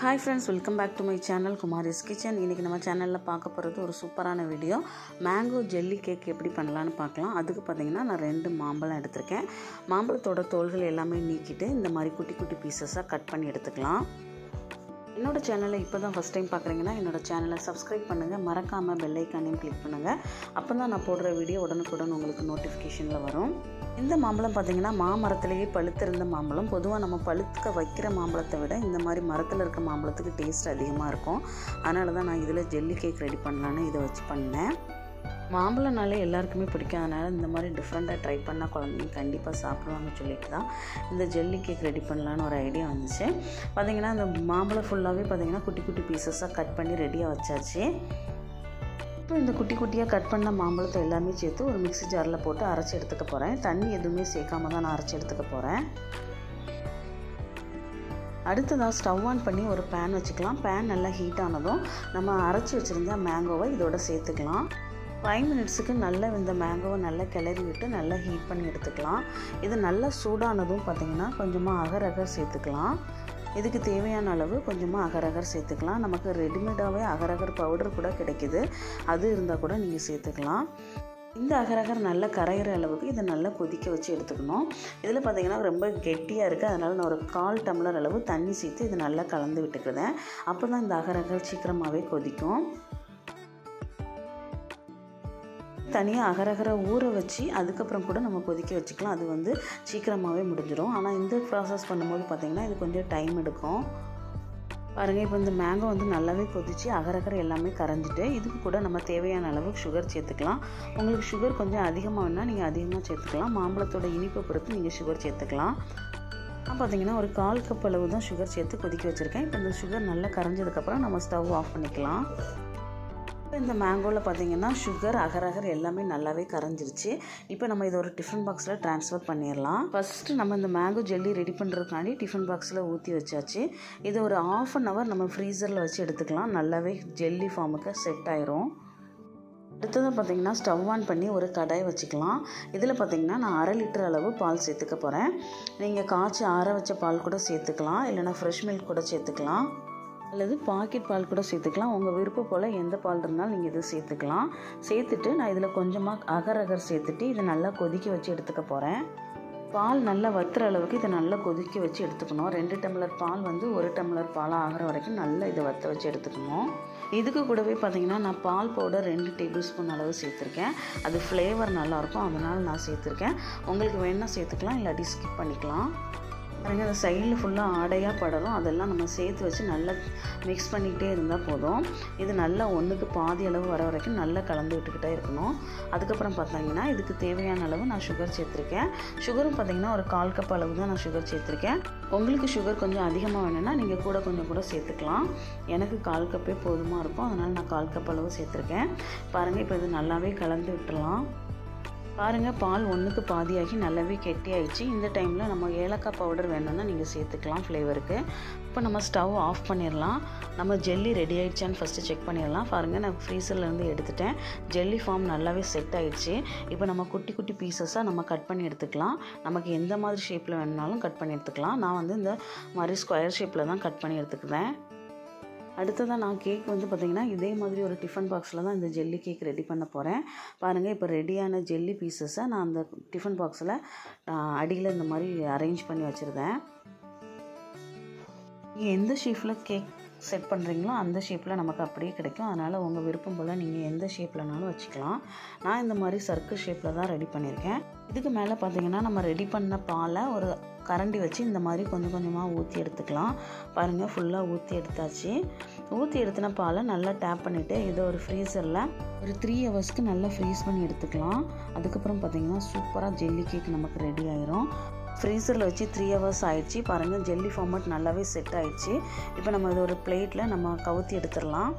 Hi friends welcome back to my channel Kumari's kitchen இன்றைக்கி நம்ம சேனலில் பார்க்க போகிறது ஒரு சூப்பரான வீடியோ மேங்கோ ஜெல்லி கேக் எப்படி பண்ணலான்னு பார்க்கலாம். அதுக்கு பார்த்தீங்கன்னா நான் ரெண்டு மாம்பழம் எடுத்திருக்கேன். மாம்பழத்தோட தோள்கள் எல்லாமே நீக்கிட்டு இந்த மாதிரி குட்டி குட்டி பீசஸாக கட் பண்ணி எடுத்துக்கலாம். என்னோடய சேனலை இப்போ தான் ஃபஸ்ட் டைம் பார்க்குறீங்கன்னா என்னோடய சேனலை சப்ஸ்கிரைப் பண்ணுங்கள் மறக்காமல் பெல்லைக்கானையும் கிளிக் பண்ணுங்கள் அப்போ தான் நான் போடுற வீடியோ உடனுக்குடன் உங்களுக்கு நோட்டிஃபிகேஷனில் வரும். இந்த மாம்பழம் பார்த்திங்கன்னா மாமரத்துலேயே பழுத்திருந்த மாம்பழம். பொதுவாக நம்ம பழுத்துக்க வைக்கிற மாம்பழத்தை விட இந்த மாதிரி மரத்தில் இருக்க மாம்பழத்துக்கு டேஸ்ட் அதிகமாக இருக்கும். அதனால தான் நான் இதில் ஜெல்லி கேக் ரெடி பண்ணலான்னு இதை வச்சு பண்ணேன். மாம்பழம்னாலே எல்லாருக்குமே பிடிக்கும். அதனால் இந்த மாதிரி டிஃப்ரெண்ட்டாக ட்ரை பண்ணால் குழந்தைங்க கண்டிப்பாக சாப்பிடுவாங்கன்னு சொல்லிட்டு தான் இந்த ஜெல்லி கேக் ரெடி பண்ணலான்னு ஒரு ஐடியா வந்துச்சு. பார்த்திங்கன்னா இந்த மாம்பழம் ஃபுல்லாகவே பார்த்திங்கன்னா குட்டி குட்டி பீசஸாக கட் பண்ணி ரெடியாக வச்சாச்சு. இப்போ இந்த குட்டி குட்டியாக கட் பண்ண மாம்பழத்தை எல்லாமே சேர்த்து ஒரு மிக்ஸி ஜாரில் போட்டு அரைச்சி எடுத்துக்க போகிறேன் தண்ணி எதுவுமே சேர்க்காம தான் நான் அரைச்சி எடுத்துக்க போகிறேன் அடுத்ததாக ஸ்டவ் ஆன் பண்ணி ஒரு பேன் வச்சுக்கலாம். பேன் நல்லா ஹீட் ஆனதும் நம்ம அரைச்சி வச்சுருந்த மேங்கோவை இதோட சேர்த்துக்கலாம். ஃபைவ் மினிட்ஸுக்கு நல்லா இந்த மேங்கோவை நல்லா கிளறி விட்டு நல்லா ஹீட் பண்ணி எடுத்துக்கலாம். இது நல்லா சூடானதும் பார்த்திங்கன்னா கொஞ்சமாக அகரகர் சேர்த்துக்கலாம். இதுக்கு தேவையான அளவு கொஞ்சமாக அகரகர் சேர்த்துக்கலாம். நமக்கு ரெடிமேடாகவே அகரகர் பவுடர் கூட கிடைக்கிது. அது இருந்தால் கூட நீங்கள் சேர்த்துக்கலாம். இந்த அகரகர் நல்லா கரையிற அளவுக்கு இதை நல்லா கொதிக்க வச்சு எடுத்துக்கணும். இதில் பார்த்திங்கன்னா ரொம்ப கெட்டியாக இருக்குது அதனால் நான் ஒரு கால் டம்ளர் அளவு தண்ணி சேர்த்து இதை நல்லா கலந்து விட்டுக்கிறேன். அப்போ தான் இந்த அகரகர் சீக்கிரமாகவே கொதிக்கும். தனியாக அகரகரை ஊற வச்சு அதுக்கப்புறம் கூட நம்ம கொதிக்க வச்சுக்கலாம். அது வந்து சீக்கிரமாகவே முடிஞ்சிடும் ஆனால் இந்த ப்ராசஸ் பண்ணும்போது பார்த்திங்கன்னா இது கொஞ்சம் டைம் எடுக்கும். பாருங்கள் இப்போ இந்த மேங்கோ வந்து நல்லாவே கொதிச்சு அகரகரை எல்லாமே கரைஞ்சிட்டு இதுக்கு கூட நம்ம தேவையான அளவுக்கு சுகர் சேர்த்துக்கலாம். உங்களுக்கு சுகர் கொஞ்சம் அதிகமாக வேணால் நீங்கள் அதிகமாக சேர்த்துக்கலாம். மாம்பழத்தோட இனிப்பை பொறுத்து நீங்கள் சுகர் சேர்த்துக்கலாம். நான் பார்த்தீங்கன்னா ஒரு கால் கப் அளவு தான் சுகர் சேர்த்து கொதிக்க வச்சுருக்கேன். இப்போ இந்த சுகர் நல்லா கரைஞ்சதுக்கப்புறம் நம்ம ஸ்டவ் ஆஃப் பண்ணிக்கலாம். இந்த மேங்கோவில் பார்த்தீங்கன்னா சுகர் அகரகர் எல்லாமே நல்லாவே கரைஞ்சிருச்சு. இப்போ நம்ம இதை ஒரு டிஃபன் பாக்ஸில் ட்ரான்ஸ்ஃபர் பண்ணிடலாம் ஃபஸ்ட்டு நம்ம இந்த மேங்கோ ஜெல்லி ரெடி பண்ணுறதுக்காண்டி டிஃபன் பாக்ஸில் ஊற்றி வச்சாச்சு. இதை ஒரு ஆஃப் அன் ஹவர் நம்ம ஃப்ரீசரில் வச்சு எடுத்துக்கலாம். நல்லாவே ஜெல்லி ஃபார்முக்கு செட் ஆயிரும். அடுத்ததாக பார்த்தீங்கன்னா ஸ்டவ் ஆன் பண்ணி ஒரு கடாய் வச்சுக்கலாம். இதில் பார்த்தீங்கன்னா நான் அரை லிட்டர் அளவு பால் சேர்த்துக்க போகிறேன் நீங்கள் காய்ச்சி ஆற வச்ச பால் கூட சேர்த்துக்கலாம். இல்லைனா ஃப்ரெஷ் மில்க் கூட சேர்த்துக்கலாம். அல்லது பாக்கெட் பால் கூட சேர்த்துக்கலாம். உங்கள் விருப்பம் போல் எந்த பால் இருந்தாலும் நீங்கள் இதை சேர்த்துக்கலாம். சேர்த்துட்டு நான் இதில் கொஞ்சமாக அகர் அகர் சேர்த்துட்டு இதை நல்லா கொதிக்க வச்சு எடுத்துக்க போகிறேன் பால் நல்லா வத்துற அளவுக்கு இதை நல்லா கொதிக்க வச்சு எடுத்துக்கணும். ரெண்டு டம்ளர் பால் வந்து ஒரு டம்ளர் பாலாக ஆகிற வரைக்கும் நல்லா இதை வற்ற வச்சு எடுத்துக்கணும். இதுக்கு கூடவே பார்த்திங்கன்னா நான் பால் பவுடர் ரெண்டு டேபிள் ஸ்பூன் அளவு சேர்த்துருக்கேன். அது ஃப்ளேவர் நல்லாயிருக்கும் அதனால் நான் சேர்த்துருக்கேன். உங்களுக்கு வேணால் சேர்த்துக்கலாம் இல்லாட்டி ஸ்கிப் பண்ணிக்கலாம். பாருங்க அந்த சைடில் ஃபுல்லாக ஆடையாக படரும் அதெல்லாம் நம்ம சேர்த்து வச்சு நல்லா மிக்ஸ் பண்ணிக்கிட்டே இருந்தால் போதும். இது நல்லா ஒன்றுக்கு பாதி அளவு வர வரைக்கும் நல்லா கலந்து விட்டுக்கிட்டே இருக்கணும். அதுக்கப்புறம் பார்த்தீங்கன்னா இதுக்கு தேவையான அளவு நான் சுகர் சேர்த்துருக்கேன். சுகரும் பார்த்தீங்கன்னா ஒரு கால் கப் அளவு தான் நான் சுகர் சேர்த்துருக்கேன். உங்களுக்கு சுகர் கொஞ்சம் அதிகமாக வேணும்னா நீங்கள் கூட கொஞ்சம் கூட சேர்த்துக்கலாம். எனக்கு கால் கப்பே போதுமாக இருக்கும். அதனால் நான் கால் கப் அளவு சேர்த்துருக்கேன். பாருங்கள் இப்போ இது நல்லாவே கலந்து விட்டுடலாம் பாருங்கள் பால் ஒன்றுக்கு பாதியாகி நல்லாவே கெட்டி ஆயிடுச்சு இந்த டைமில் நம்ம ஏலக்காய் பவுடர் வேணும்னா நீங்கள் சேர்த்துக்கலாம் ஃப்ளேவருக்கு இப்போ நம்ம ஸ்டவ் ஆஃப் பண்ணிடலாம். நம்ம ஜெல்லி ரெடி ஆகிடுச்சான்னு ஃபஸ்ட்டு செக் பண்ணிடலாம். பாருங்கள் நான் ஃப்ரீசர்லேருந்து எடுத்துட்டேன். ஜெல்லி ஃபார்ம் நல்லாவே செட் ஆகிடுச்சு இப்போ நம்ம குட்டி குட்டி பீசஸாக நம்ம கட் பண்ணி எடுத்துக்கலாம். நமக்கு எந்த மாதிரி ஷேப்பில் வேணுனாலும் கட் பண்ணி எடுத்துக்கலாம். நான் வந்து இந்த மாதிரி ஸ்கொயர் ஷேப்பில் தான் கட் பண்ணி எடுத்துக்குவேன். அடுத்ததாக நான் கேக் வந்து பார்த்திங்கன்னா இதே மாதிரி ஒரு டிஃபன் பாக்ஸில் தான் இந்த ஜெல்லி கேக் ரெடி பண்ண போகிறேன் பாருங்கள் இப்போ ரெடியான ஜெல்லி பீசஸை நான் அந்த டிஃபன் பாக்ஸில் அடியில் இந்த மாதிரி அரேஞ்ச் பண்ணி வச்சுருந்தேன். எந்த ஷேப்பில் கேக் செட் பண்ணுறீங்களோ அந்த ஷேப்பில் நமக்கு அப்படியே கிடைக்கும். அதனால் உங்கள் விருப்பம் போல் நீங்கள் எந்த ஷேப்லனாலும் வச்சுக்கலாம். நான் இந்த மாதிரி சர்க்கிள் ஷேப்பில் தான் ரெடி பண்ணியிருக்கேன். இதுக்கு மேலே பார்த்தீங்கன்னா நம்ம ரெடி பண்ண பாலை ஒரு கரண்டி வச்சு இந்த மாதிரி கொஞ்சம் கொஞ்சமாக ஊற்றி எடுத்துக்கலாம். பாருங்கள் ஃபுல்லாக ஊற்றி எடுத்தாச்சு. ஊற்றி எடுத்தின பாலை நல்லா டேப் பண்ணிவிட்டு இதை ஒரு ஃப்ரீசரில் ஒரு த்ரீ ஹவர்ஸ்க்கு நல்லா ஃப்ரீஸ் பண்ணி எடுத்துக்கலாம். அதுக்கப்புறம் பார்த்திங்கன்னா சூப்பராக ஜெல்லி கேக் நமக்கு ரெடி ஆயிரும். ஃப்ரீசரில் வச்சு த்ரீ ஹவர்ஸ் ஆயிடுச்சு. பாருங்கள் ஜெல்லி ஃபார்மட் நல்லாவே செட் ஆயிடுச்சு. இப்போ நம்ம இது ஒரு பிளேட்டில் நம்ம கவுத்தி எடுத்துடலாம்.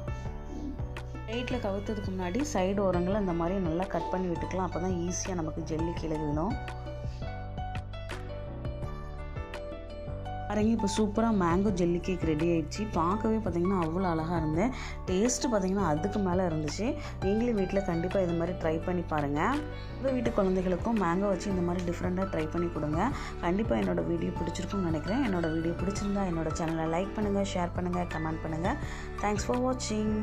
பிளேட்டில் கவுத்ததுக்கு முன்னாடி சைடு ஓரங்களை இந்த மாதிரி நல்லா கட் பண்ணி விட்டுக்கலாம். அப்போ தான் ஈஸியாக நமக்கு ஜெல்லி கீழே விழும். பாருங்கள் இப்போ சூப்பராக மேங்கோ ஜெல்லி கேக் ரெடி ஆயிடுச்சு. பார்க்கவே பார்த்தீங்கன்னா அவ்வளோ அழகாக இருந்தேன் டேஸ்ட்டு பார்த்தீங்கன்னா அதுக்கு மேலே இருந்துச்சு. நீங்களும் வீட்டில் கண்டிப்பாக இது மாதிரி ட்ரை பண்ணி பாருங்கள் உங்கள் வீட்டு குழந்தைகளுக்கும் மேங்கோ வச்சு இந்த மாதிரி டிஃப்ரெண்ட்டாக ட்ரை பண்ணி கொடுங்க. கண்டிப்பாக என்னோடய வீடியோ பிடிச்சிருக்கும்னு நினைக்கிறேன். என்னோடய வீடியோ பிடிச்சிருந்தா என்னோட சேனலை லைக் பண்ணுங்கள் ஷேர் பண்ணுங்கள் கமெண்ட் பண்ணுங்கள் தேங்க்ஸ் ஃபார் வாட்சிங்